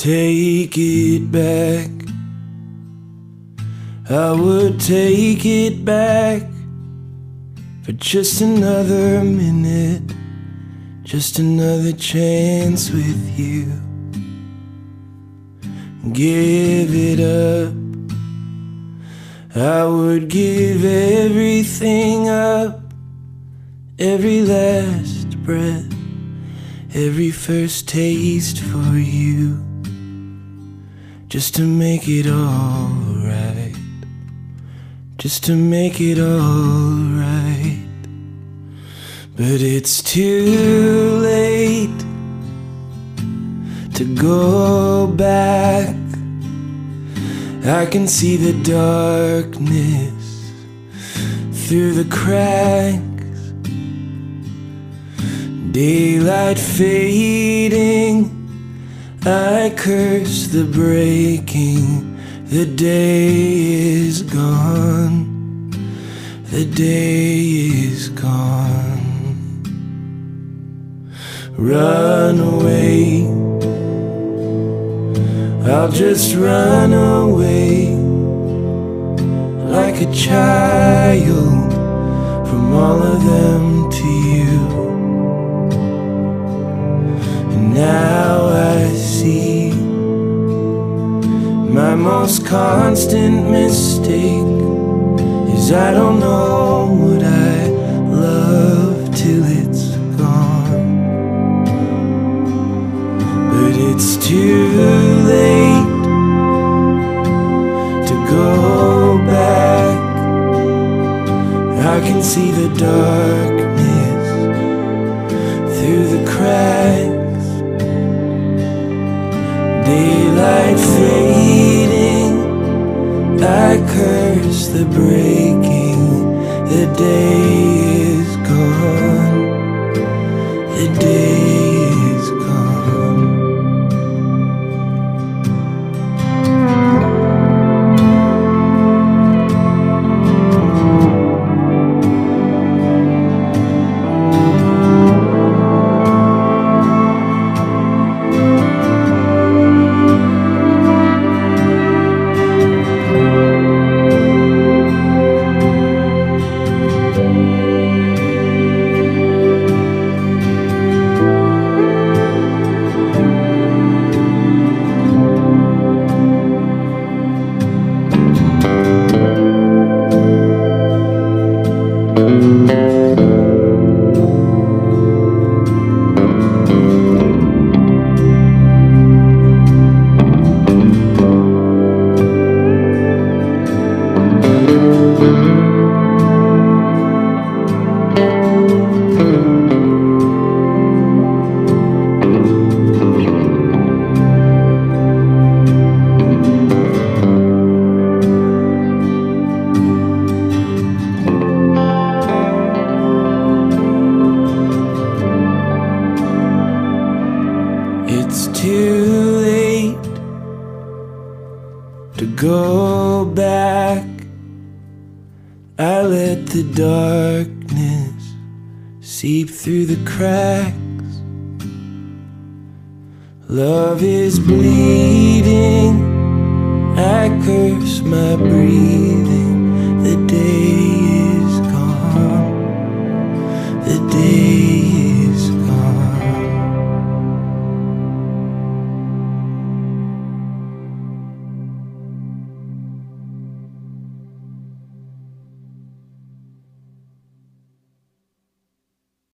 take it back. I would take it back for just another minute, just another chance with you. Give it up. I would give everything up, every last breath, every first taste for you, just to make it all right just to make it alright. But it's too late to go back. I can see the darkness through the cracks. Daylight fading, I curse the breaking. The day is gone. The day is gone. Run away. I'll just run away like a child from all of them you. Constant mistake is I don't know what I love till it's gone. But it's too late to go back. I can see the darkness through the cracks. I curse the breaking. too late to go back. I let the darkness seep through the cracks. Love is bleeding. I curse my breathing. The day is gone. The day.